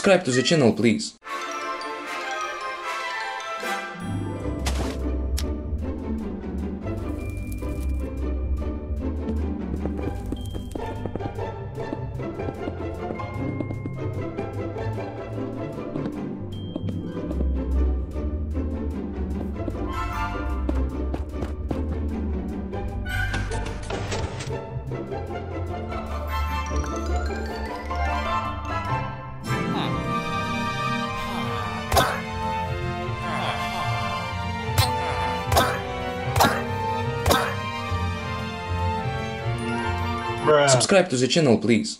Subscribe to the channel, please. Bruh. Subscribe to the channel, please.